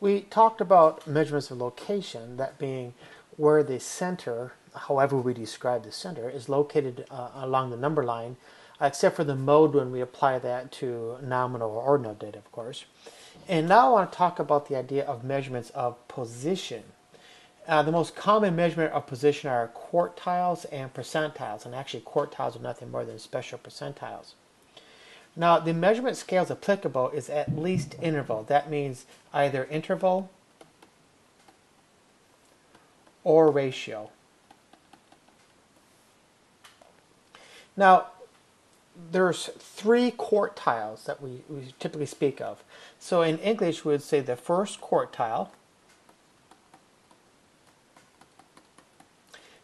we talked about measurements of location, that being where the center, however we describe the center, is located uh, along the number line, except for the mode when we apply that to nominal or ordinal data, of course. And now I want to talk about the idea of measurements of position. Uh, the most common measurement of position are quartiles and percentiles, and actually quartiles are nothing more than special percentiles. Now, the measurement scales applicable is at least interval. That means either interval or ratio. Now, there's three quartiles that we, we typically speak of. So in English, we would say the first quartile,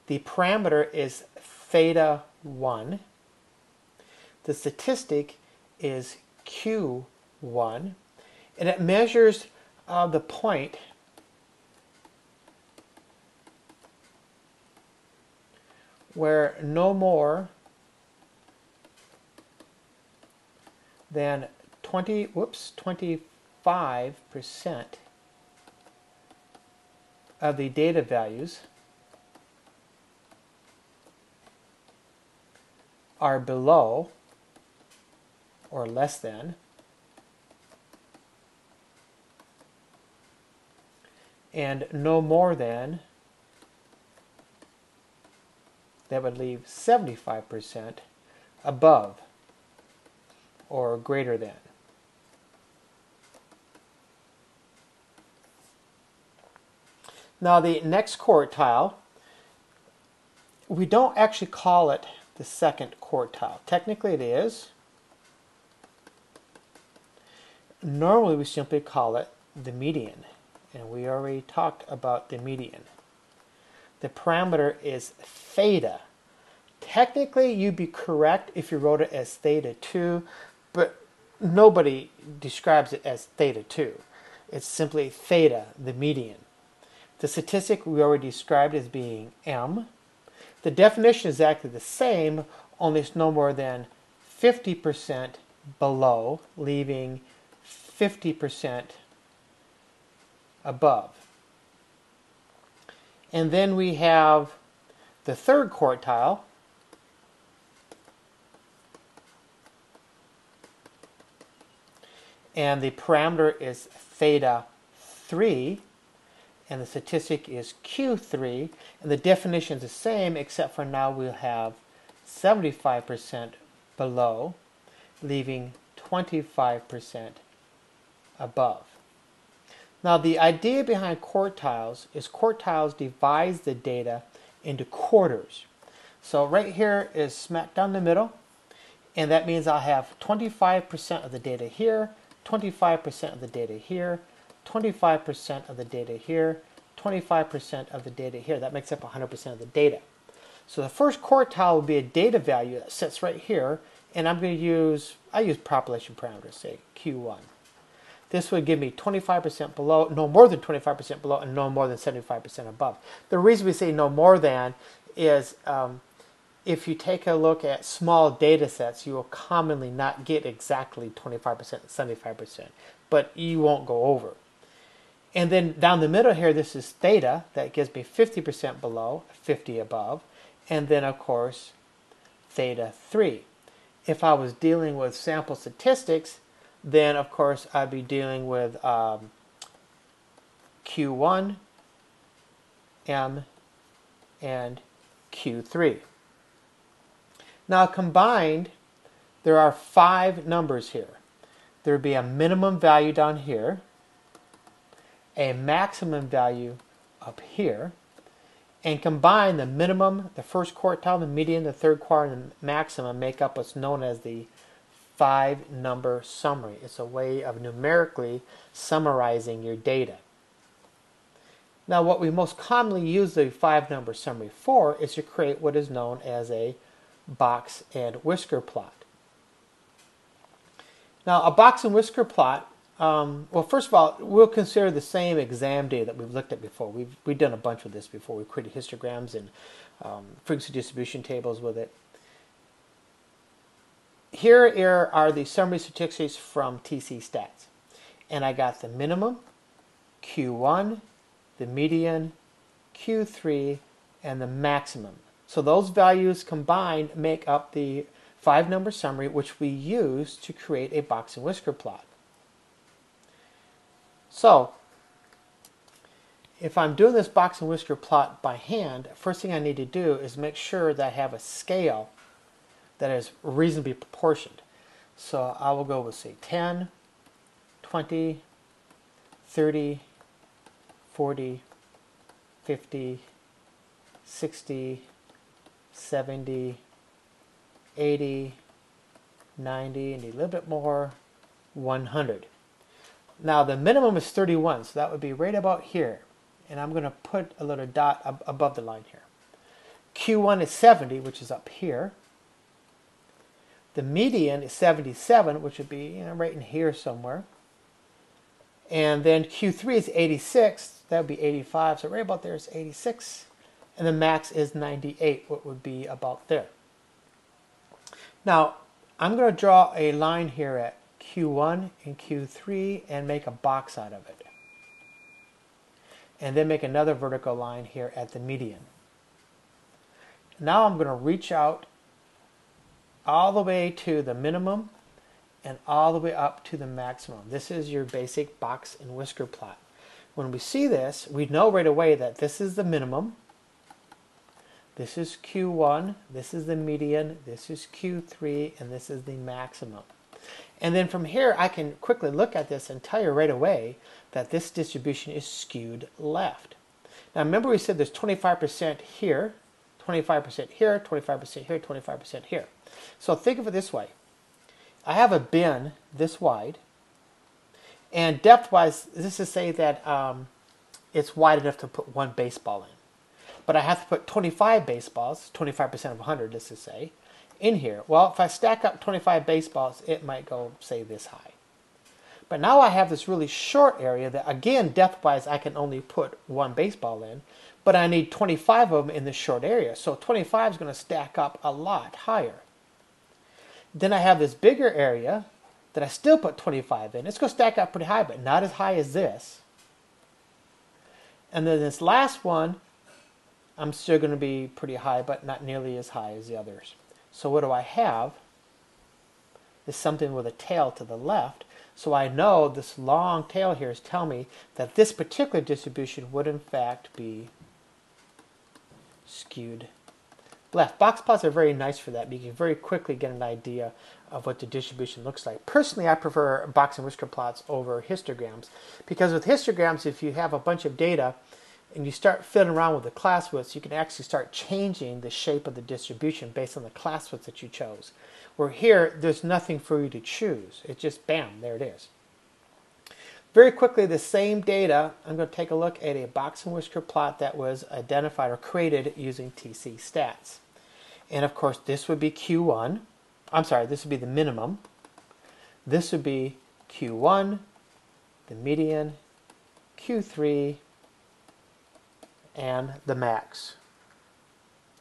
the parameter is theta 1, the statistic is Q1, and it measures uh, the point where no more than 20, whoops, 25% of the data values are below or less than and no more than that would leave 75% above or greater than. Now the next quartile, we don't actually call it the second quartile. Technically it is, Normally we simply call it the median, and we already talked about the median. The parameter is theta. Technically you'd be correct if you wrote it as theta 2, but nobody describes it as theta 2. It's simply theta, the median. The statistic we already described as being m. The definition is exactly the same, only it's no more than 50% below, leaving 50% above. And then we have the third quartile, and the parameter is theta 3, and the statistic is Q3, and the definition is the same, except for now we'll have 75% below, leaving 25% above. Now the idea behind quartiles is quartiles divides the data into quarters. So right here is smack down the middle, and that means I'll have 25% of the data here, 25% of the data here, 25% of the data here, 25% of the data here. That makes up 100% of the data. So the first quartile will be a data value that sits right here, and I'm going to use, I use population parameters, say Q1. This would give me 25% below, no more than 25% below, and no more than 75% above. The reason we say no more than is um, if you take a look at small data sets, you will commonly not get exactly 25%, 75%, but you won't go over. And then down the middle here, this is theta. That gives me 50% below, 50 above. And then, of course, theta 3. If I was dealing with sample statistics, then of course I'd be dealing with um, Q1, M, and Q3. Now combined, there are five numbers here. There would be a minimum value down here, a maximum value up here, and combine the minimum, the first quartile, the median, the third quartile, and the maximum make up what's known as the five number summary. It's a way of numerically summarizing your data. Now what we most commonly use the five number summary for is to create what is known as a box and whisker plot. Now a box and whisker plot, um, well first of all, we'll consider the same exam data that we've looked at before. We've, we've done a bunch of this before. We've created histograms and um, frequency distribution tables with it here are the summary statistics from TC Stats. And I got the minimum, Q1, the median, Q3, and the maximum. So those values combined make up the five number summary which we use to create a box and whisker plot. So if I'm doing this box and whisker plot by hand, first thing I need to do is make sure that I have a scale that is reasonably proportioned. So I will go with say 10, 20, 30, 40, 50, 60, 70, 80, 90, and a little bit more, 100. Now the minimum is 31, so that would be right about here and I'm going to put a little dot ab above the line here. Q1 is 70, which is up here. The median is 77, which would be you know, right in here somewhere. And then Q3 is 86, that would be 85, so right about there is 86. And the max is 98, what would be about there. Now, I'm going to draw a line here at Q1 and Q3 and make a box out of it and then make another vertical line here at the median. Now I'm going to reach out all the way to the minimum and all the way up to the maximum. This is your basic box and whisker plot. When we see this, we know right away that this is the minimum, this is Q1, this is the median, this is Q3, and this is the maximum. And then from here, I can quickly look at this and tell you right away that this distribution is skewed left. Now remember we said there's 25% here, 25% here, 25% here, 25% here. So think of it this way. I have a bin this wide, and depth-wise, this is say that um, it's wide enough to put one baseball in. But I have to put 25 baseballs, 25% of 100, let's just say, in here. Well, if I stack up 25 baseballs, it might go, say, this high. But now I have this really short area that, again, depth-wise, I can only put one baseball in. But I need 25 of them in this short area. So 25 is going to stack up a lot higher. Then I have this bigger area that I still put 25 in. It's going to stack up pretty high, but not as high as this. And then this last one, I'm still going to be pretty high, but not nearly as high as the others. So what do I have? Is something with a tail to the left. So I know this long tail here is telling me that this particular distribution would in fact be skewed left. Box plots are very nice for that. You can very quickly get an idea of what the distribution looks like. Personally, I prefer box and whisker plots over histograms because with histograms, if you have a bunch of data and you start fiddling around with the class widths, you can actually start changing the shape of the distribution based on the class widths that you chose. Where here, there's nothing for you to choose. It's just bam, there it is. Very quickly, the same data, I'm going to take a look at a box and whisker plot that was identified or created using TC stats. And of course, this would be Q1. I'm sorry, this would be the minimum. This would be Q1, the median, Q3, and the max.